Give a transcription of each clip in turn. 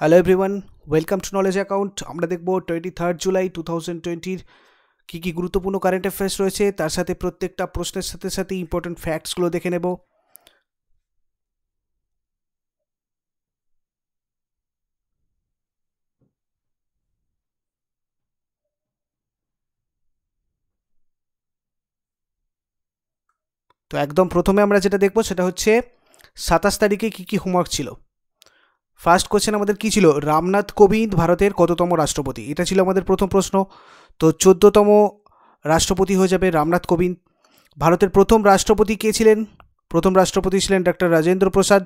Hello everyone welcome to knowledge account আমরা দেখব twenty third July two thousand টোয়েন্টির কী কী গুরুত্বপূর্ণ কারেন্ট অ্যাফেয়ার্স রয়েছে, তার সাথে প্রত্যেকটা প্রশ্নের সাথে সাথে ইম্পর্টেন্ট ফ্যাক্টসগুলো দেখে নেব। তো একদম প্রথমে আমরা যেটা দেখব সেটা হচ্ছে সাতাশ তারিখে কী কী হোমওয়ার্ক ছিল। ফার্স্ট কোশ্চেন আমাদের কী ছিল? রামনাথ কোবিন্দ ভারতের কততম রাষ্ট্রপতি? এটা ছিল আমাদের প্রথম প্রশ্ন। তো চোদ্দতম রাষ্ট্রপতি হয়ে যাবে রামনাথ কোবিন্দ। ভারতের প্রথম রাষ্ট্রপতি কে ছিলেন? প্রথম রাষ্ট্রপতি ছিলেন ডক্টর রাজেন্দ্র প্রসাদ।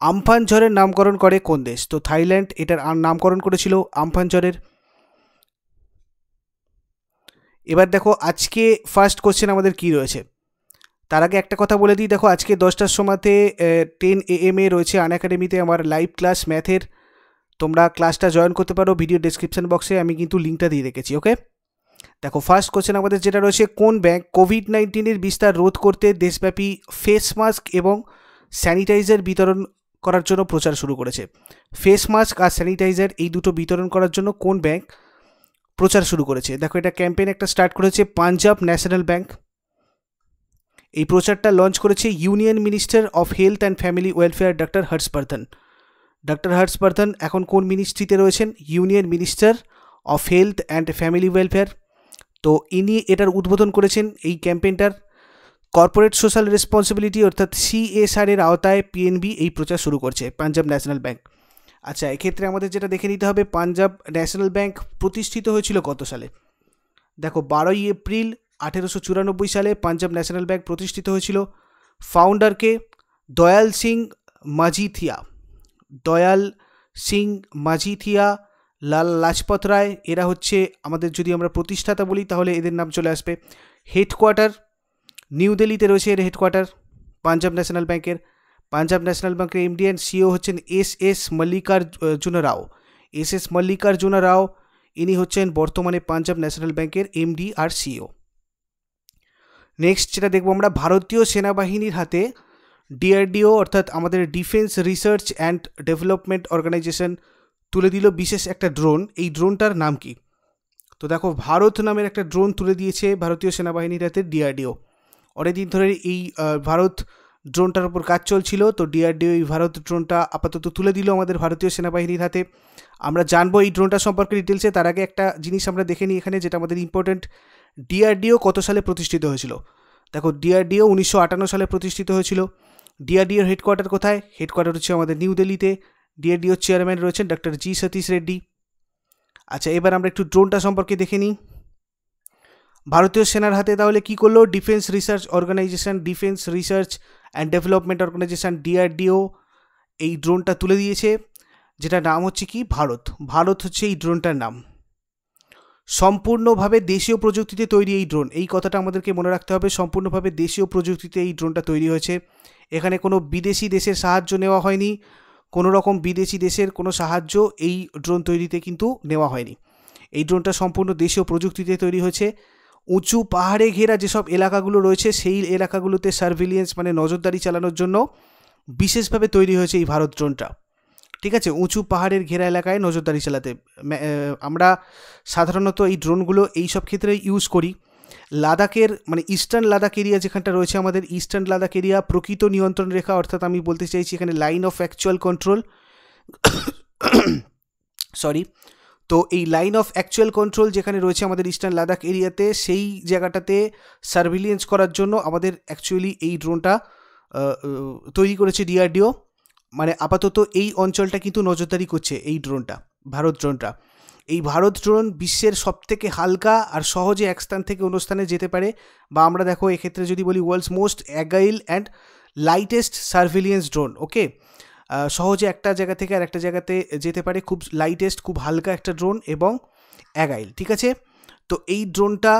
আমফান ঝড়ের নামকরণ করে কোন দেশ? তো থাইল্যান্ড, এটার নামকরণ করেছিল আমফান ঝড়ের এবার দেখো, আজকে ফার্স্ট কোশ্চেন আমাদের কি রয়েছে? তার আগে একটা কথা বলে দিই। দেখো, আজকে দশটার সময়তে টেন এ এম এ রয়েছে আন একাডেমিতে আমার লাইভ ক্লাস ম্যাথের তোমরা ক্লাসটা জয়েন করতে পারো ভিডিও ডিসক্রিপশন বক্সে আমি কিন্তু লিঙ্কটা দিয়ে রেখেছি ওকে দেখো ফার্স্ট কোশ্চেন আমাদের যেটা রয়েছে, কোন ব্যাংক কোভিড নাইন্টিনের বিস্তার রোধ করতে দেশব্যাপী ফেস মাস্ক এবং স্যানিটাইজার বিতরণ করার জন্য প্রচার শুরু করেছে? ফেস মাস্ক আর স্যানিটাইজার এই দুটো বিতরণ করার জন্য কোন ব্যাংক প্রচার শুরু করেছে? দেখো, এটা ক্যাম্পেইন একটা স্টার্ট করেছে পাঞ্জাব ন্যাশনাল ব্যাংক এই প্রচারটা লঞ্চ করেছে union minister of health and family welfare doctor Harshvardhan. Doctor Harshvardhan এখন কোন মিনিস্ট্রিতে রয়েছেন? Union minister of health and family welfare. তো ইনি এটার উদ্বোধন করেছেন এই ক্যাম্পেইনটার। কর্পোরেট সোশ্যাল রেসপন্সিবিলিটি অর্থাৎ সিএসআর এর আওতায় পিএনবি এই প্রচার শুরু করছে পাঞ্জাব ন্যাশনাল ব্যাংক। আচ্ছা এক্ষেত্রে আমাদের যেটা দেখে নিতে হবে, পাঞ্জাব ন্যাশনাল ব্যাংক প্রতিষ্ঠিত হয়েছিল কত সালে? দেখো, বারোই এপ্রিল আঠেরোশো চুরানব্বই সালে পাঞ্জাব ন্যাশনাল ব্যাংক প্রতিষ্ঠিত হয়েছিল। ফাউন্ডারকে দয়াল সিং মাঝিথিয়া দয়াল সিং মাঝিথিয়া লাল লাজপত রায়, এরা হচ্ছে আমাদের যদি আমরা প্রতিষ্ঠাতা বলি, তাহলে এদের নাম চলে আসবে। হেডকোয়ার্টার নিউ দিল্লিতে রয়েছে এর হেডকোয়ার্টার পাঞ্জাব ন্যাশনাল ব্যাংকের। পাঞ্জাব ন্যাশনাল ব্যাংকের এমডি অ্যান্ড সিও হচ্ছেন S S Mallikarjun Rao S S Mallikarjun Rao ইনি হচ্ছেন বর্তমানে পাঞ্জাব ন্যাশনাল ব্যাংকের এমডি আর সিও নেক্সট যেটা দেখব আমরা, ভারতীয় সেনাবাহিনীর হাতে ডিআরডিও অর্থাৎ আমাদের defence research and development organisation তুলে দিল বিশেষ একটা ড্রোন এই ড্রোনটার নাম কি? তো দেখো, ভারত নামের একটা ড্রোন তুলে দিয়েছে ভারতীয় সেনাবাহিনীর হাতে ডিআরডিও অনেকদিন ধরে এই ভারত ড্রোনটার উপর কাজ চলছিল, তো ডিআরডিও এই ভারত ড্রোনটা আপাতত তুলে দিল আমাদের ভারতীয় সেনাবাহিনীর হাতে। আমরা জানব এই ড্রোনটা সম্পর্কে ডিটেলসে তার আগে একটা জিনিস আমরা দেখে নিই এখানে, যেটা আমাদের ইম্পর্টেন্ট ডিআরডিও কত সালে প্রতিষ্ঠিত হয়েছিল? দেখো, ডিআরডিও উনিশশো আটান্ন সালে প্রতিষ্ঠিত হয়েছিল। ডিআরডিওর হেডকোয়ার্টার কোথায়? হেডকোয়ার্টার হচ্ছে আমাদের নিউ দিল্লিতে ডিআরডিওর চেয়ারম্যান রয়েছেন ডক্টর জি সতীশ রেড্ডি আচ্ছা এবার আমরা একটু ড্রোনটা সম্পর্কে দেখে নিই। ভারতীয় সেনার হাতে তাহলে কি করল? Defence research organisation defence research and development organisation DRDO এই ড্রোনটা তুলে দিয়েছে যেটা নাম হচ্ছে কি? ভারত। ভারত হচ্ছে এই ড্রোনটার নাম। সম্পূর্ণভাবে দেশীয় প্রযুক্তিতে তৈরি এই ড্রোন এই কথাটা আমাদেরকে মনে রাখতে হবে, সম্পূর্ণভাবে দেশীয় প্রযুক্তিতে এই ড্রোনটা তৈরি হয়েছে। এখানে কোনো বিদেশি দেশের সাহায্য নেওয়া হয়নি, কোনো রকম বিদেশি দেশের কোনো সাহায্য এই ড্রোন তৈরিতে কিন্তু নেওয়া হয়নি। এই ড্রোনটা সম্পূর্ণ দেশীয় প্রযুক্তিতে তৈরি হয়েছে। উঁচু পাহাড়ে ঘেরা যেসব এলাকাগুলো রয়েছে, সেই এলাকাগুলোতে সার্ভিলিয়েন্স মানে নজরদারি চালানোর জন্য বিশেষভাবে তৈরি হয়েছে এই ভারত ড্রোনটা ঠিক আছে, উঁচু পাহাড়ের ঘেরা এলাকায় নজরদারি চালাতে। আমরা সাধারণত এই ড্রোনগুলো এই সব ক্ষেত্রে ইউজ করি। লাদাখের মানে ইস্টার্ন লাদাখ এরিয়া যেখানটা রয়েছে আমাদের, ইস্টার্ন লাদাখ এরিয়া প্রকৃত নিয়ন্ত্রণ রেখা, অর্থাৎ আমি বলতে চাইছি এখানে line of actual control. Sorry, তো এই লাইন অফ অ্যাকচুয়াল কন্ট্রোল যেখানে রয়েছে আমাদের ইস্টার্ন লাদাখ এরিয়াতে, সেই জায়গাটাতে সার্ভিলিয়েন্স করার জন্য আমাদের অ্যাকচুয়ালি এই ড্রোনটা তৈরি করেছে ডিআরডিও। মানে আপাতত এই অঞ্চলটা কিন্তু নজরদারি করছে এই ড্রোনটা, ভারত ড্রোনটা। এই ভারত ড্রোন বিশ্বের সবথেকে হালকা আর সহজে এক স্থান থেকে অন্য স্থানে যেতে পারে বা আমরা দেখো এক্ষেত্রে যদি বলি world's most agile and lightest surveillance drone okay সহজে একটা জায়গা থেকে আর একটা জায়গাতে যেতে পারে, খুব লাইটেস্ট খুব হালকা একটা ড্রোন এবং অ্যাগাইল ঠিক আছে? তো এই ড্রোনটা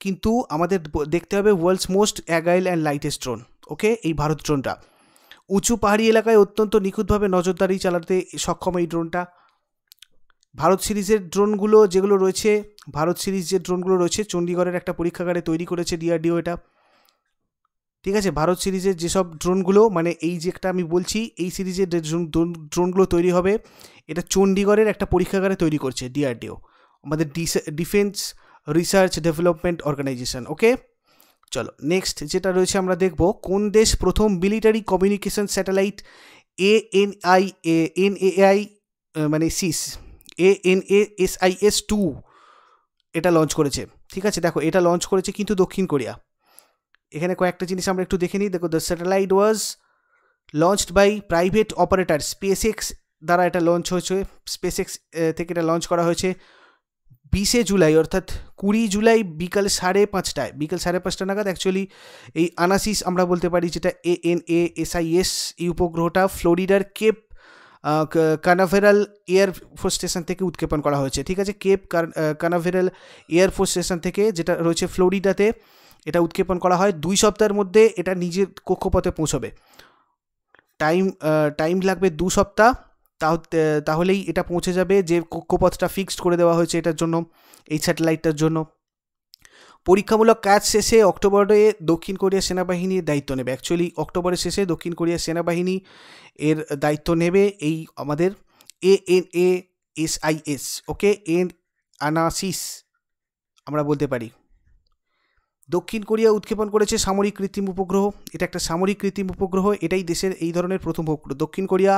কিন্তু আমাদের দেখতে হবে world's most agile and lightest drone okay এই ভারত ড্রোনটা উঁচু পাহাড়ি এলাকায় অত্যন্ত নিখুঁতভাবে নজরদারি চালাতে সক্ষম এই ড্রোনটা। ভারত সিরিজের ড্রোনগুলো যেগুলো রয়েছে, ভারত সিরিজ যে ড্রোনগুলো রয়েছে, চণ্ডীগড়ের একটা পরীক্ষাগারে তৈরি করেছে ডিআরডিও এটা। ঠিক আছে? ভারত সিরিজের যেসব ড্রোনগুলো মানে এই যে একটা আমি বলছি, এই সিরিজের ড্রোনগুলো তৈরি হবে, এটা চণ্ডীগড়ের একটা পরীক্ষাগারে তৈরি করছে ডিআরডিও। আমাদের defence research development organisation, okay? চলো নেক্সট যেটা রয়েছে আমরা দেখব, কোন দেশ প্রথম military communication satellite A N I N A I মানে cis A N A S I S two এটা লঞ্চ করেছে। ঠিক আছে, দেখো, এটা লঞ্চ করেছে কিন্তু দক্ষিণ কোরিয়া। এখানে কয়েকটা জিনিস আমরা একটু দেখে নিই। দেখো the satellite was launched by private operator SpaceX দ্বারা এটা লঞ্চ হয়েছে স্পেস এক্স থেকে এটা লঞ্চ করা হয়েছে। বিশে জুলাই, অর্থাৎ কুড়ি জুলাই বিকাল সাড়ে পাঁচটায়, বিকাল সাড়ে পাঁচটা নাগাদ অ্যাকচুয়ালি এই আনাসিস আমরা বলতে পারি যেটা A N A S I S এই উপগ্রহটা ফ্লোরিডার কেপ কানাভেরাল এয়ারফোর্স স্টেশন থেকে উৎক্ষেপণ করা হয়েছে। ঠিক আছে, কেপ কানাভেরাল এয়ারফোর্স স্টেশন থেকে যেটা রয়েছে ফ্লোরিডাতে, এটা উৎক্ষেপণ করা হয়। দুই সপ্তাহের মধ্যে এটা নিজের কক্ষপথে পৌঁছবে। টাইম টাইম লাগবে দু সপ্তাহ। তাহলেই এটা পৌঁছে যাবে যে কক্ষপথটা ফিক্সড করে দেওয়া হয়েছে এটার জন্য, এই স্যাটেলাইটটার জন্য। পরীক্ষামূলক কাজ শেষে অক্টোবরে দক্ষিণ কোরিয়া সেনাবাহিনীর দায়িত্ব নেবে। অ্যাকচুয়ালি অক্টোবরের শেষে দক্ষিণ কোরিয়ার সেনাবাহিনী এর দায়িত্ব নেবে এই আমাদের A N A S I S okay N ANASIS আমরা বলতে পারি। দক্ষিণ কোরিয়া উৎক্ষেপণ করেছে সামরিক কৃত্রিম উপগ্রহ। এটা একটা সামরিক কৃত্রিম উপগ্রহ, এটাই দেশের এই ধরনের প্রথম উপগ্রহ। দক্ষিণ কোরিয়া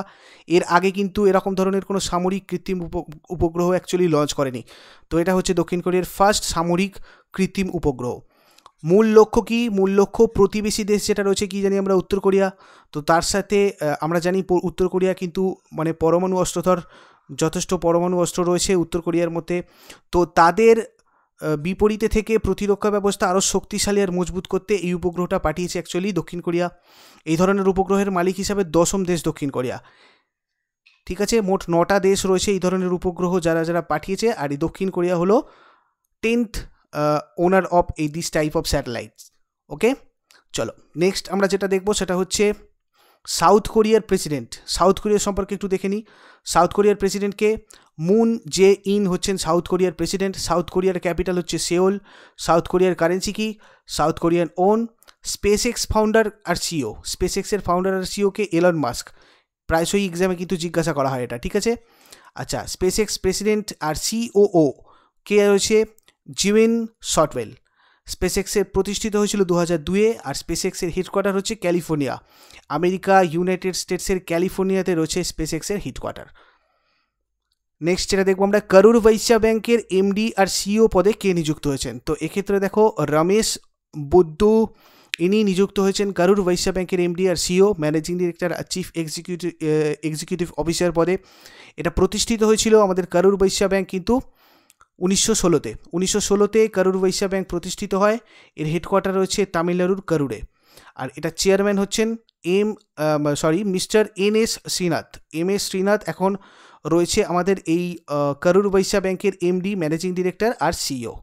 এর আগে কিন্তু এরকম ধরনের কোনো সামরিক কৃত্রিম উপগ্রহ অ্যাকচুয়ালি লঞ্চ করেনি। তো এটা হচ্ছে দক্ষিণ কোরিয়ার ফার্স্ট সামরিক কৃত্রিম উপগ্রহ। মূল লক্ষ্য কি? মূল লক্ষ্য প্রতিবেশী দেশ যেটা রয়েছে কি জানি আমরা উত্তর কোরিয়া। তো তার সাথে আমরা জানি উত্তর কোরিয়া কিন্তু মানে পরমাণু অস্ত্রধর, যথেষ্ট পরমাণু অস্ত্র রয়েছে উত্তর কোরিয়ার মধ্যে। তো তাদের বিপরীতে থেকে প্রতিরক্ষা ব্যবস্থা আরও শক্তিশালী আর মজবুত করতে এই উপগ্রহটা পাঠিয়েছে অ্যাকচুয়ালি দক্ষিণ কোরিয়া। এই ধরনের উপগ্রহের মালিক হিসাবে দশম দেশ দক্ষিণ কোরিয়া। ঠিক আছে, মোট নটা দেশ রয়েছে এই ধরনের উপগ্রহ যারা যারা পাঠিয়েছে, আর এই দক্ষিণ কোরিয়া হলো টেন্থ ওনার অফ এই this type of satellites okay চলো নেক্সট আমরা যেটা দেখব সেটা হচ্ছে সাউথ কোরিয়ার প্রেসিডেন্ট। সাউথ কোরিয়া সম্পর্কে একটু দেখে নিই। সাউথ কোরিয়ার প্রেসিডেন্টকে মুন জে ইন হচ্ছেন সাউথ কোরিয়ার প্রেসিডেন্ট, সাউথ কোরিয়ার ক্যাপিটাল হচ্ছে সেওল, সাউথ কোরিয়ার কারেন্সি কি? South Korean won SpaceX founder আর সিও স্পেস এক্সের ফাউন্ডার আর সিওকে এলন মাস্ক। প্রায়শই এক্সামে কিন্তু জিজ্ঞাসা করা হয় এটা, ঠিক আছে? আচ্ছা স্পেস এক্স প্রেসিডেন্ট আর সিওও কে রয়েছে? Gwynne Shotwell. স্পেসএক্সের প্রতিষ্ঠিত হয়েছিল দু হাজার দুয়ে আর স্পেসএক্সের হেডকোয়ার্টার হচ্ছে ক্যালিফোর্নিয়া। আমেরিকা, ইউনাইটেড স্টেটসের ক্যালিফোর্নিয়াতে রয়েছে স্পেসএক্সের হেডকোয়ার্টার নেক্সট যেটা দেখব আমরা, করুর বৈশ্যা ব্যাংকের এমডি আর সিও পদে কে নিযুক্ত হয়েছেন? তো এক্ষেত্রে দেখো, রমেশ, বুদ্ধ, ইনি নিযুক্ত হয়েছেন করুর বৈশ্যা ব্যাংকের এমডি আর সিও ম্যানেজিং ডিরেক্টর আর চিফ এক্সিকিউটিভ এক্সিকিউটিভ অফিসার পদে। এটা প্রতিষ্ঠিত হয়েছিল আমাদের করুর বৈশ্যা ব্যাংক কিন্তু উনিশশো ষোলোতে। উনিশশো ষোলোতে করুর বৈশ্যা ব্যাংক প্রতিষ্ঠিত হয়, এর হেডকোয়ার্টার রয়েছে তামিলনাড়ুর করুরে। আর এটা চেয়ারম্যান হচ্ছেন M sorry mister N S Srinath M S Srinath এখন রয়েছে আমাদের এই করুর বৈশ্যা ব্যাংকের এমডি ম্যানেজিং ডিরেক্টর আর সিইও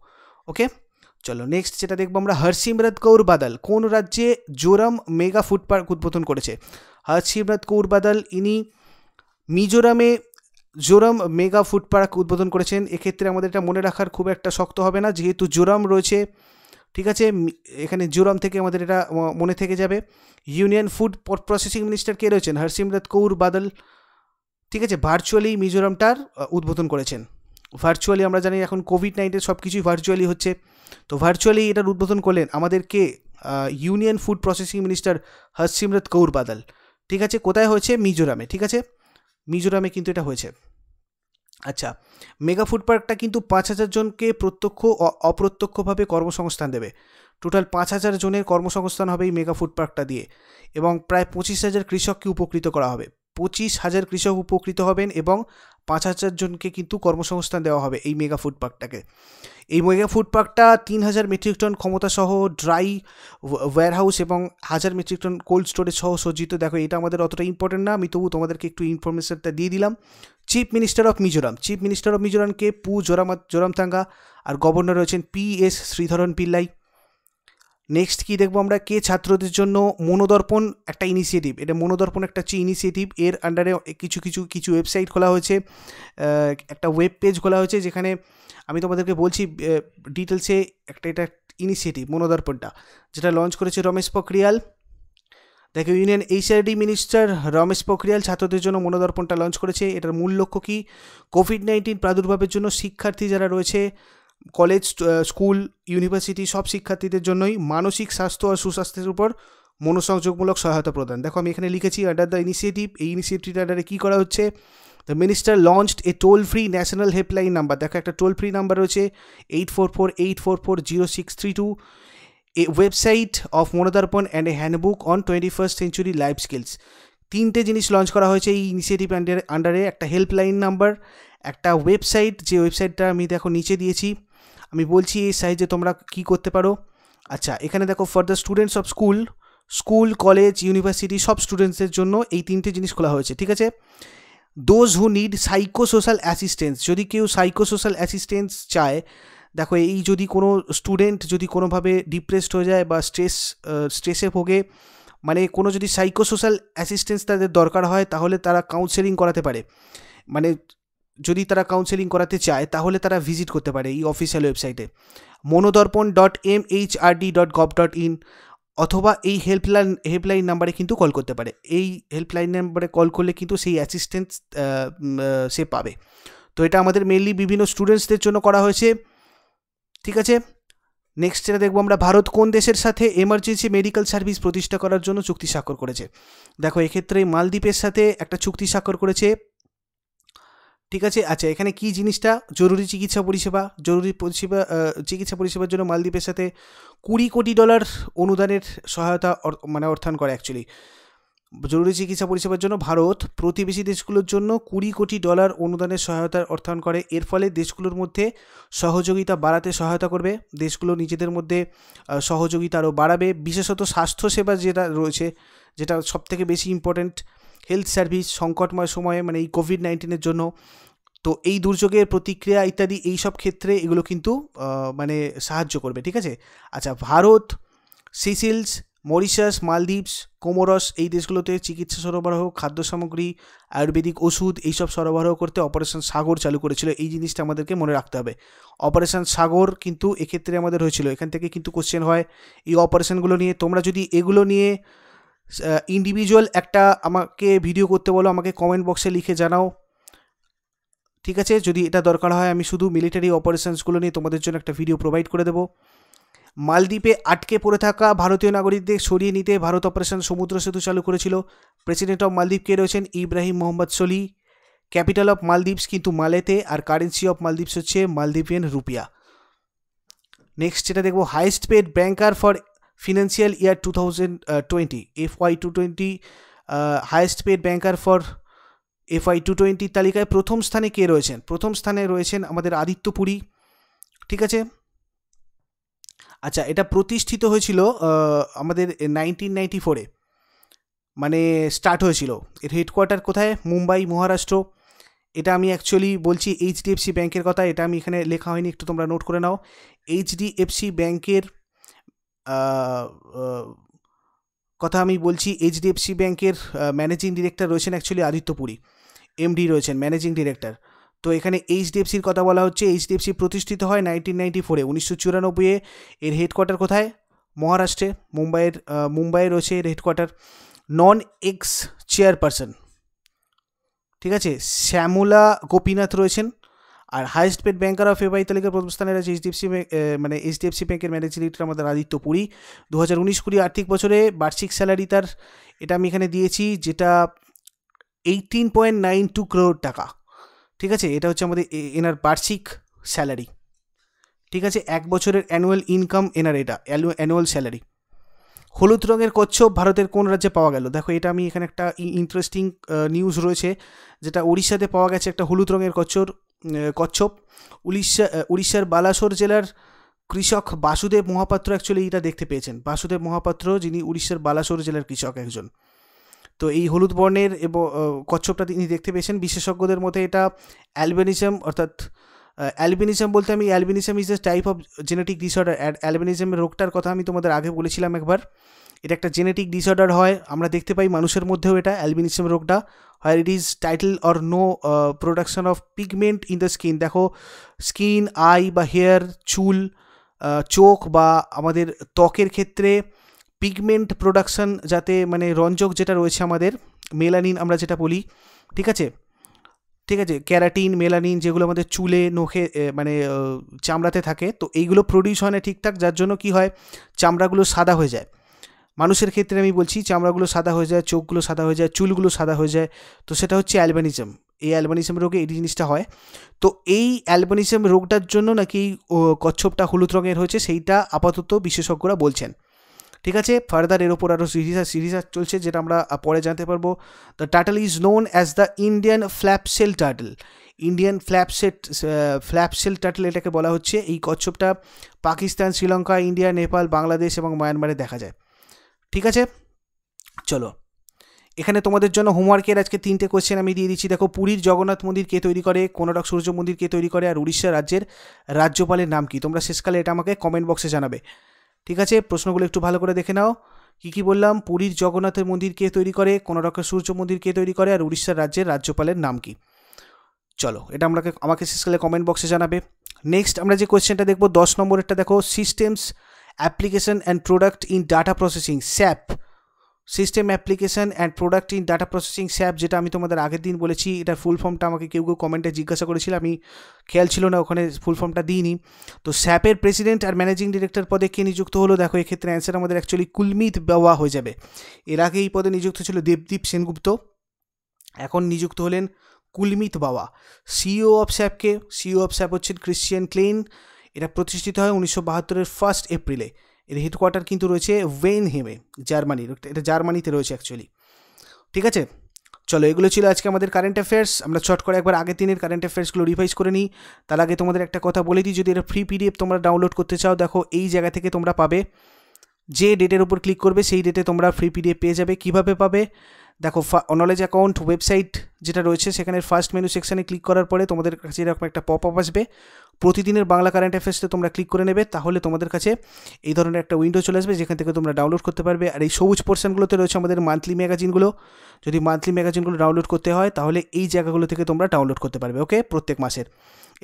ওকে চলো নেক্সট যেটা দেখব আমরা হরসিমরত কৌর বাদল কোন রাজ্যে জোরাম মেগা ফুড পার্ক উদ্বোধন করেছে? হরসিমরত কৌর বাদল ইনি মিজোরামে জোরাম মেগা ফুড পার্ক উদ্বোধন করেছেন। এক্ষেত্রে আমাদের এটা মনে রাখার খুব একটা শক্ত হবে না, যেহেতু জোরাম রয়েছে, ঠিক আছে? এখানে জোরাম থেকে আমাদের এটা মনে থেকে যাবে। ইউনিয়ন ফুড প্রসেসিং মিনিস্টার কে রয়েছেন? হরসিমরত কৌর বাদল ঠিক আছে ভার্চুয়ালি মিজোরামটার উদ্বোধন করেছেন। ভার্চুয়ালি আমরা জানি এখন কোভিড নাইন্টিন সব কিছুই ভার্চুয়ালি হচ্ছে। তো ভার্চুয়ালি এটার উদ্বোধন করলেন আমাদেরকে union food processing minister Harsimrat Kaur Badal. ঠিক আছে, কোথায় হয়েছে? মিজোরামে, ঠিক আছে? মিজোরামে কিন্তু এটা হয়েছে। আচ্ছা মেগা ফুড পার্কটা কিন্তু পাঁচ হাজার জনকে প্রত্যক্ষ অপ্রত্যক্ষভাবে কর্মসংস্থান দেবে। টোটাল পাঁচ হাজার জনের কর্মসংস্থান হবে এই মেগা ফুড পার্কটা দিয়ে এবং প্রায় পঁচিশ হাজার কৃষককে উপকৃত করা হবে। পঁচিশ হাজার কৃষক উপকৃত হবেন এবং পাঁচ হাজার জনকে কিন্তু কর্মসংস্থান দেওয়া হবে এই মেগা ফুড পার্কটাকে এই মেগা ফুড পার্কটা তিন হাজার মেট্রিক টন ক্ষমতা সহ ড্রাই ওয়্যারহাউস এবং হাজার মেট্রিক টন কোল্ড স্টোরেজ সহ সজ্জিত। দেখো, এটা আমাদের অতটা ইম্পর্টেন্ট না, আমি তবু তোমাদেরকে একটু ইনফরমেশনটা দিয়ে দিলাম। Chief minister of Mizoram chief minister of মিজোরামকে Pu Zoram Zoramthanga আর গভর্নর রয়েছেন P S Sreedharan Pillai next কি দেখব আমরা? কে ছাত্রদের জন্য মনোদর্পণ একটা ইনিশিয়েটিভ এটা মনোদর্পণ একটা হচ্ছে ইনিশিয়েটিভ এর আন্ডারে কিছু কিছু কিছু ওয়েবসাইট খোলা হয়েছে। একটা ওয়েব পেজ খোলা হয়েছে যেখানে আমি তোমাদেরকে বলছি ডিটেলসে একটা, এটা ইনিশিয়েটিভ মনোদর্পণটা। যেটা লঞ্চ করেছে রমেশ পোখরিয়াল। দেখো, union HRD minister Ramesh Pokhriyal ছাত্রদের জন্য মনোদর্পণটা লঞ্চ করেছে। এটার মূল লক্ষ্য কি? কোভিড নাইন্টিন প্রাদুর্ভাবের জন্য শিক্ষার্থী যারা রয়েছে কলেজ স্কুল, ইউনিভার্সিটি সব শিক্ষার্থীদের জন্যই মানসিক স্বাস্থ্য আর সুস্বাস্থ্যের উপর মনোসংযোগমূলক সহায়তা প্রদান। দেখো, আমি এখানে লিখেছি আন্ডার দ্য ইনিশিয়েটিভ এই ইনিশিয়েটিভ আন্ডারে কী করা হচ্ছে? The minister launched a toll free national helpline number দেখো, একটা টোল ফ্রি নাম্বার রয়েছে eight four four eight four four zero six three two a website of Manodarpan and a handbook on twenty first century life skills তিনটে জিনিস launch করা হয়েছে এই initiative আন্ডারে একটা হেল্পলাইন নাম্বার একটা ওয়েবসাইট যে ওয়েবসাইটটা আমি দেখো নিচে দিয়েছি আমি বলছি এই সাইজে তোমরা কি করতে পারো? আচ্ছা এখানে দেখো for the students of school school college university সব স্টুডেন্টসের জন্য এই তিনটে জিনিস খোলা হয়েছে, ঠিক আছে? Those who need psycho social assistance যদি কেউ সাইকো সোশ্যাল অ্যাসিস্ট্যান্স চায়, দেখো এই যদি কোনো স্টুডেন্ট যদি কোনোভাবে ডিপ্রেসড হয়ে যায় বা স্ট্রেস স্ট্রেসে ভোগে মানে কোনো যদি সাইকো সোশ্যাল অ্যাসিস্ট্যান্স তাদের দরকার হয়, তাহলে তারা কাউন্সেলিং করাতে পারে। মানে যদি তারা কাউন্সেলিং করাতে চায়, তাহলে তারা ভিজিট করতে পারে এই অফিসিয়াল ওয়েবসাইটে Manodarpan dot M H R D dot gov dot in অথবা এই হেল্পলাইন হেল্পলাইন নাম্বারে কিন্তু কল করতে পারে। এই হেল্পলাইন নাম্বারে কল করলে কিন্তু সেই অ্যাসিস্ট্যান্স সে পাবে। তো এটা আমাদের মেনলি বিভিন্ন স্টুডেন্টসদের জন্য করা হয়েছে। ঠিক আছে? নেক্সট যেটা দেখব আমরা ভারত কোন দেশের সাথে এমার্জেন্সি মেডিকেল সার্ভিস প্রতিষ্ঠা করার জন্য চুক্তি স্বাক্ষর করেছে। দেখো, এক্ষেত্রে মালদ্বীপের সাথে একটা চুক্তি স্বাক্ষর করেছে। ঠিক আছে? আচ্ছা এখানে কি জিনিসটা জরুরি চিকিৎসা পরিষেবা? জরুরি পরিষেবা চিকিৎসা পরিষেবার জন্য মালদ্বীপের সাথে কুড়ি কোটি ডলার অনুদানের সহায়তা মানে অর্থায়ন করে অ্যাকচুয়ালি জরুরি চিকিৎসা পরিষেবার জন্য ভারত প্রতিবেশী দেশগুলোর জন্য কুড়ি কোটি ডলার অনুদানের সহায়তার অর্থায়ন করে। এর ফলে দেশগুলোর মধ্যে সহযোগিতা বাড়াতে সহায়তা করবে। দেশগুলো নিজেদের মধ্যে সহযোগিতা আরও বাড়াবে। বিশেষত স্বাস্থ্যসেবা যেটা রয়েছে, যেটা সবথেকে বেশি ইম্পর্ট্যান্ট হেলথ সার্ভিস সংকটময় সময়ে মানে এই কোভিড নাইন্টিনের জন্য। তো এই দুর্যোগের প্রতিক্রিয়া ইত্যাদি, এই সব ক্ষেত্রে এগুলো কিন্তু মানে সাহায্য করবে, ঠিক আছে? আচ্ছা Bharat Seychelles Mauritius Maldives Comoros এই দেশগুলোতে চিকিৎসা সরবরাহ, খাদ্য সামগ্রী, আয়ুর্বেদিক ওষুধ এইসব সরবরাহ করতে অপারেশন সাগর চালু করেছিল। এই জিনিসটা আমাদেরকে মনে রাখতে হবে। অপারেশন সাগর কিন্তু এক্ষেত্রে আমাদের হয়েছিল। এখান থেকে কিন্তু কোশ্চেন হয়, এই অপারেশনগুলো নিয়ে তোমরা যদি এগুলো নিয়ে ইন্ডিভিজুয়াল একটা আমাকে ভিডিও করতে বলো, আমাকে কমেন্ট বক্সে লিখে জানাও। ঠিক আছে? যদি এটা দরকার হয়, আমি শুধু মিলিটারি অপারেশনসগুলো নিয়ে তোমাদের জন্য একটা ভিডিও প্রোভাইড করে দেবো। মালদ্বীপে আটকে পড়ে থাকা ভারতীয় নাগরিকদের সরিয়ে নিতে ভারত অপারেশন সমুদ্র সেতু চালু করেছিল। প্রেসিডেন্ট অফ মালদ্বীপ কে রয়েছেন Ibrahim Mohammad সলি। Capital of Maldives কিন্তু মালেতে, আর কারেন্সি অফ মালদ্বীপস হচ্ছে মালদ্বীপিয়ান রুপিয়া। নেক্সট যেটা দেখব highest paid banker for financial year two thousand twenty F Y two twenty highest paid banker for F I two টোয়েন্টির তালিকায় প্রথম স্থানে কে রয়েছেন? প্রথম স্থানে রয়েছেন আমাদের আদিত্য আদিত্যপুরী ঠিক আছে? আচ্ছা এটা প্রতিষ্ঠিত হয়েছিল আমাদের নাইনটিন নাইনটি ফোরে মানে স্টার্ট হয়েছিল। এর হেডকোয়ার্টার কোথায়? মুম্বাই, মহারাষ্ট্র। এটা আমি অ্যাকচুয়ালি বলছি এইচডিএফসি ব্যাংকের কথা, এটা আমি এখানে লেখা হয়নি, একটু তোমরা নোট করে নাও। এইচডিএফসি ব্যাংকের কথা আমি বলছি এইচডিএফসি ব্যাংকের ম্যানেজিং ডিরেক্টর রয়েছেন অ্যাকচুয়ালি আদিত্যপুরী এমডি রয়েছেন ম্যানেজিং ডিরেক্টর তো এখানে এইচডিএফসির কথা বলা হচ্ছে, এইচডিএফসি প্রতিষ্ঠিত হয় নাইনটিন নাইনটি ফোরে উনিশশো চুরানব্বইয়ে এর হেডকোয়ার্টার কোথায়? মহারাষ্ট্রে, মুম্বাইয়ের মুম্বাইয়ে রয়েছে এর হেডকোয়ার্টার নন এক্স চেয়ারপারসন ঠিক আছে? শ্যামলা গোপীনাথ রয়েছেন। আর হাইস্ট পেড ব্যাংকার অফ এবাই তালিকার প্রথম স্থানে রয়েছে এইচডিএফসি মানে এইচডিএফসি ব্যাংকের ম্যানেজিং ডিরেক্টর আমাদের আদিত্য পুরী। দু হাজার উনিশ কুড়ি আর্থিক বছরে বার্ষিক স্যালারি তার, এটা আমি এখানে দিয়েছি, যেটা eighteen point nine two crore টাকা। ঠিক আছে? এটা হচ্ছে আমাদের এনার বার্ষিক স্যালারি ঠিক আছে? এক বছরের অ্যানুয়াল ইনকাম এনার এটা অ্যানুয়াল স্যালারি হলুদ রঙের কচ্ছপ ভারতের কোন রাজ্যে পাওয়া গেল? দেখো, এটা আমি এখানে একটা ইন্টারেস্টিং নিউজ রয়েছে, যেটা উড়িষ্যাতে পাওয়া গেছে একটা হলুদ রঙের কচ্ছর কচ্ছপ, উড়িষ্যা উড়িষ্যার বালাসোর জেলার কৃষক বাসুদেব মহাপাত্র অ্যাকচুয়ালি এটা দেখতে পেয়েছেন। বাসুদেব মহাপাত্র যিনি উড়িষ্যার বালাসোর জেলার কৃষক একজন। তো এই হলুদ বর্ণের এবং কচ্ছপটা তিনি দেখতে পেয়েছেন। বিশেষজ্ঞদের মধ্যে এটা অ্যালবেনিজম, অর্থাৎ অ্যালবিনিজম বলতে আমি, albinism is a type of genetic disorder অ্যালবিনিজমের রোগটার কথা আমি তোমাদের আগে বলেছিলাম একবার। এটা একটা জেনেটিক ডিসঅর্ডার হয়। আমরা দেখতে পাই মানুষের মধ্যেও এটা অ্যালবিনিজম রোগটা। হয় it is total or no production of pigment in the skin দেখো স্কিন আই বা হেয়ার চুল চোখ বা আমাদের ত্বকের ক্ষেত্রে পিগমেন্ট প্রোডাকশন যাতে মানে রঞ্জক যেটা রয়েছে আমাদের মেলানিন আমরা যেটা বলি, ঠিক আছে? ঠিক আছে? ক্যারাটিন মেলানিন যেগুলো আমাদের চুলে, নখে মানে চামড়াতে থাকে, তো এইগুলো প্রডিউস হয় না ঠিকঠাক, যার জন্য কি হয়? চামড়াগুলো সাদা হয়ে যায়। মানুষের ক্ষেত্রে আমি বলছি চামড়াগুলো সাদা হয়ে যায়, চোখগুলো সাদা হয়ে যায়, চুলগুলো সাদা হয়ে যায়। তো সেটা হচ্ছে অ্যালবানিজম। এই অ্যালবানিজম রোগে এই জিনিসটা হয়। তো এই অ্যালবানিজম রোগটার জন্য নাকি কচ্ছপটা হলুদ রঙের হয়েছে, সেইটা আপাতত বিশেষজ্ঞরা বলছেন। ঠিক আছে? ফার্দার এর ওপর আরও সিরিজ সিরিজ চলছে যেটা আমরা পরে জানতে পারব। The turtle is known as the Indian flapshell turtle Indian flapshell flapshell turtle এটাকে বলা হচ্ছে। এই কচ্ছপটা পাকিস্তান, শ্রীলঙ্কা, ইন্ডিয়া, নেপাল, বাংলাদেশ এবং মায়ানমারে দেখা যায়। ঠিক আছে? চলো। এখানে তোমাদের জন্য হোমওয়ার্কের আজকে তিনটে কোয়েশ্চেন আমি দিয়ে দিচ্ছি। দেখো, পুরীর জগন্নাথ মন্দির কে তৈরি করে কোনরক সূর্য মন্দির কে তৈরি করে, আর উড়িষ্যা রাজ্যের রাজ্যপালের নাম কি? তোমরা শেষকালে এটা আমাকে কমেন্ট বক্সে জানাবে। ঠিক আছে? প্রশ্নগুলো একটু ভালো করে দেখে নাও। কি কি বললাম? পুরীর জগন্নাথের মন্দির কে তৈরি করে কোনরকের সূর্য মন্দির কে তৈরি করে, আর উড়িষ্যার রাজ্যের রাজ্যপালের নাম কি? চলো, এটা আমাকে আমাকে শেষকালে কমেন্ট বক্সে জানাবে। নেক্সট আমরা যে কোয়েশ্চেনটা দেখব, দশ নম্বরেরটা দেখো systems application and product in data processing, SAP. System application and product in data processing, SAP, যেটা আমি তোমাদের আগের দিন বলেছি এটার ফুল ফর্মটা আমাকে কেউ কেউ কমেন্টে জিজ্ঞাসা করেছিল, আমি খেয়াল ছিল না, ওখানে ফুল ফর্মটা দিইনি। তো স্যাপের প্রেসিডেন্ট আর ম্যানেজিং ডিরেক্টর পদে কে নিযুক্ত হলো, দেখো, এক্ষেত্রে অ্যান্সার আমাদের অ্যাকচুয়ালি কুলমিত বাওয়া হয়ে যাবে। এর আগে এই পদে নিযুক্ত ছিল দেবদীপ সেনগুপ্ত, এখন নিযুক্ত হলেন কুলমিত বাওয়া। সিইও অফ স্যাপকে সিইও অফ স্যাপ হচ্ছেন ক্রিশ্চিয়ান ক্লেন এটা প্রতিষ্ঠিত হয় উনিশশো বাহাত্তরের ফার্স্ট এপ্রিলে এর হেডকোয়ার্টার কিন্তু রয়েছে ওয়েন হেমে জার্মানির এটা জার্মানিতে রয়েছে অ্যাকচুয়ালি ঠিক আছে? চলো, এগুলো ছিল আজকে আমাদের কারেন্ট অ্যাফেয়ার্স আমরা চট করে একবার আগের দিনের কারেন্ট অ্যাফেয়ার্সগুলো রিভাইজ করে নিই। তার আগে তোমাদের একটা কথা বলে দিই, যদি এটা ফ্রি পিডিএফ তোমরা ডাউনলোড করতে চাও, দেখো এই জায়গা থেকে তোমরা পাবে। যে ডেটের উপর ক্লিক করবে, সেই ডেটে তোমরা ফ্রি পিডিএফ পেয়ে যাবে। কীভাবে পাবে? দেখো নলেজ অ্যাকাউন্ট ওয়েবসাইট যেটা রয়েছে, সেখানে ফার্স্ট মেনু সেকশানে ক্লিক করার পরে তোমাদের কাছে এরকম একটা পপ আপ আসবে। প্রতিদিনের বাংলা কারেন্ট অ্যাফেয়ার্সে তোমরা ক্লিক করে নেবে, তাহলে তোমাদের কাছে এই ধরনের একটা উইন্ডো চলে আসবে, যেখান থেকে তোমরা ডাউনলোড করতে পারবে। আর এই সবুজ পোর্শনগুলোতে রয়েছে আমাদের মান্থলি ম্যাগাজিনগুলো যদি মান্থলি ম্যাগাজিনগুলো ডাউনলোড করতে হয়, তাহলে এই জায়গাগুলো থেকে তোমরা ডাউনলোড করতে পারবে ওকে প্রত্যেক মাসের।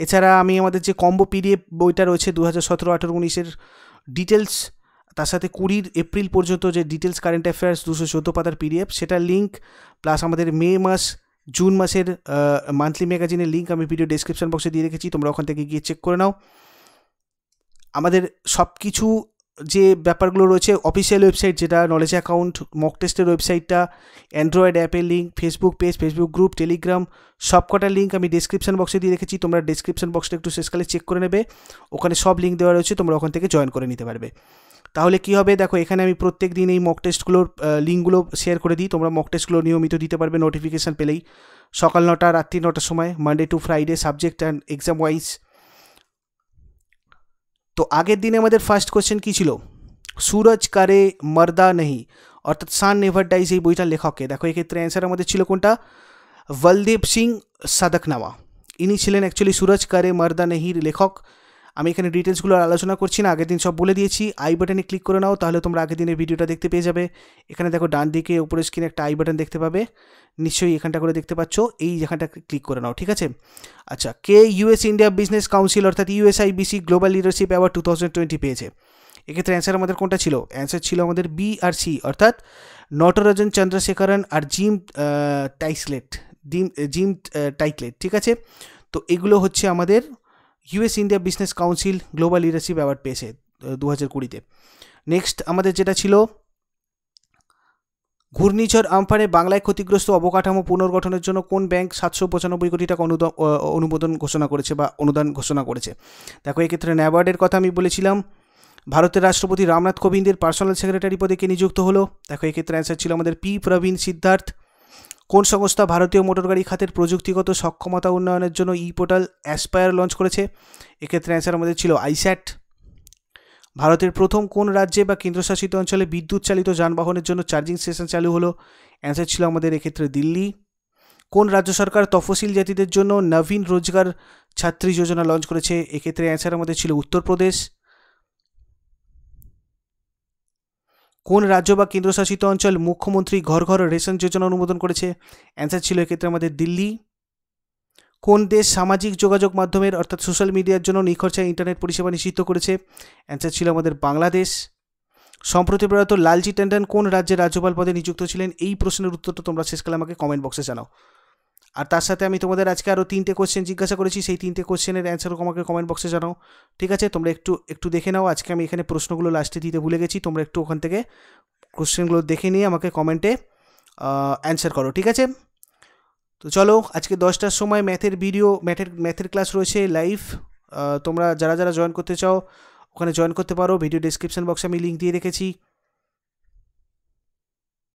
এছাড়া আমি আমাদের যে কম্বো পিডিএফ বইটা রয়েছে দু হাজার সতেরো আঠেরো উনিশের ডিটেলস তার সাথে কুড়ির এপ্রিল পর্যন্ত যে ডিটেলস কারেন্ট অ্যাফেয়ার্স দুশো চোদ্দ পাতার পিডিএফ সেটার লিঙ্ক প্লাস আমাদের মে মাস, জুন মাসের মান্থলি ম্যাগাজিনের লিঙ্ক আমি ভিডিও ডিসক্রিপশন বক্সে দিয়ে রেখেছি, তোমরা ওখান থেকে গিয়ে চেক করে নাও। আমাদের সব কিছু যে ব্যাপারগুলো রয়েছে অফিসিয়াল ওয়েবসাইট যেটা নলেজ অ্যাকাউন্ট মক টেস্টের ওয়েবসাইটটা অ্যান্ড্রয়েড অ্যাপের link Facebook page Facebook group Telegram সব কটার লিঙ্ক আমি ডিসক্রিপশন বক্সে দিয়ে রেখেছি, তোমরা ডিসক্রিপশন বক্সটা একটু শেষকালে চেক করে নেবে। ওখানে সব লিঙ্ক দেওয়া রয়েছে, তোমরা ওখান থেকে জয়েন করে নিতে পারবে। তাহলে কী হবে? দেখো, এখানে আমি প্রত্যেক দিন এই মক টেস্টগুলোর লিঙ্কগুলো শেয়ার করে দিই। তোমরা মক টেস্টগুলো নিয়মিত দিতে পারবে নোটিফিকেশান পেলেই। সকাল নটা, রাত্রি নটার সময় Monday to Friday subject and exam wise তো আগের দিনে আমাদের ফার্স্ট কোয়েশ্চেন কী ছিল? সুরজ কারে মর্দা নেহি। অর্থাৎ সান নেভার ডাইজ এই বইটার লেখককে দেখো, এক্ষেত্রে অ্যান্সার আমাদের ছিল কোনটা? বলদেব সিং সাদকনামা। ইনি ছিলেন অ্যাকচুয়ালি সুরজ কারে মর্দা নেহির লেখক। আমি এখানে ডিটেলসগুলো আলোচনা করছি না, আগের দিন সব বলে দিয়েছি। আই বাটনে ক্লিক করে নাও, তাহলে তোমরা আগের দিনের ভিডিওটা দেখতে পেয়ে যাবে। এখানে দেখো ডান দিকে উপরে স্ক্রিনে একটা আই বাটন দেখতে পাবে। নিশ্চয়ই এখানটা করে দেখতে পাচ্ছ, এই এখানটা ক্লিক করে নাও, ঠিক আছে? আচ্ছা কে ইউএস ইন্ডিয়া বিজনেস কাউন্সিল অর্থাৎ USIBC global leadership award two thousand twenty পেয়েছে। এক্ষেত্রে অ্যান্সার আমাদের কোনটা ছিল? অ্যান্সার ছিল আমাদের বি আর সি অর্থাৎ নটরাজন চন্দ্রশেখরন আর Jim Taiclet, Jim, Jim Taiclet, ঠিক আছে? তো এগুলো হচ্ছে আমাদের US India business council global leadership award পেয়েছে দু হাজার কুড়িতে। নেক্সট আমাদের যেটা ছিল, ঘূর্ণিঝড় আমফানে বাংলায় ক্ষতিগ্রস্ত অবকাঠামো পুনর্গঠনের জন্য কোন ব্যাংক সাতশো পঁচানব্বই কোটি টাকা অনুদান অনুমোদন ঘোষণা করেছে বা অনুদান ঘোষণা করেছে? দেখো, এক্ষেত্রে ন্যাবার্ডের কথা আমি বলেছিলাম। ভারতের রাষ্ট্রপতি রামনাথ কোবিন্দের পার্সোনাল সেক্রেটারি পদে কে নিযুক্ত হলো? দেখো, এক্ষেত্রে অ্যান্সার ছিল আমাদের পি প্রবীণ সিদ্ধার্থ কোন সংস্থা ভারতীয় মোটরগাড়ি খাতের প্রযুক্তিগত সক্ষমতা উন্নয়নের জন্য ই পোর্টাল অ্যাসপায়ার লঞ্চ করেছে? এক্ষেত্রে অ্যান্সার আমাদের ছিল আইস্যাট। ভারতের প্রথম কোন রাজ্যে বা কেন্দ্রশাসিত অঞ্চলে বিদ্যুৎ চালিত যানবাহনের জন্য চার্জিং স্টেশন চালু হলো? অ্যান্সার ছিল আমাদের এক্ষেত্রে দিল্লি। কোন রাজ্য সরকার তফসিল জাতিদের জন্য নবীন রোজগার ছাত্রী যোজনা লঞ্চ করেছে? এক্ষেত্রে অ্যান্সার আমাদের ছিল উত্তরপ্রদেশ। কোন রাজ্য বা কেন্দ্রশাসিত অঞ্চল মুখ্যমন্ত্রী ঘর ঘর রেশন যোজনা অনুমোদন করেছে? অ্যান্সার ছিল এক্ষেত্রে আমাদের দিল্লি। কোন দেশ সামাজিক যোগাযোগ মাধ্যমের অর্থাৎ সোশ্যাল মিডিয়ার জন্য নিখরচায় ইন্টারনেট পরিষেবা নিষিদ্ধ করেছে? অ্যান্সার ছিল আমাদের বাংলাদেশ। সম্প্রতি প্রয়াত লালজি ট্যান্ডন কোন রাজ্যের রাজ্যপাল পদে নিযুক্ত ছিলেন? এই প্রশ্নের উত্তরটা তোমরা শেষকালে আমাকে কমেন্ট বক্সে জানাও। আর তার সাথে আমি তোমাদের আজকে আরও তিনটে কোশ্চেন জিজ্ঞাসা করেছি, সেই তিনটে কোশ্চেনের অ্যান্সারও আমাকে কমেন্ট বক্সে জানাও। ঠিক আছে? তোমরা একটু একটু দেখে নাও। আজকে আমি এখানে প্রশ্নগুলো লাস্টে দিতে ভুলে গেছি। তোমরা একটু ওখান থেকে কোশ্চেনগুলো দেখে নিয়ে আমাকে কমেন্টে অ্যান্সার করো। ঠিক আছে? তো চলো, আজকে দশটার সময় ম্যাথের ভিডিও ম্যাথের ম্যাথের ক্লাস রয়েছে লাইভ তোমরা যারা যারা জয়েন করতে চাও, ওখানে জয়েন করতে পারো। ভিডিও ডিসক্রিপশান বক্সে আমি লিঙ্ক দিয়ে রেখেছি।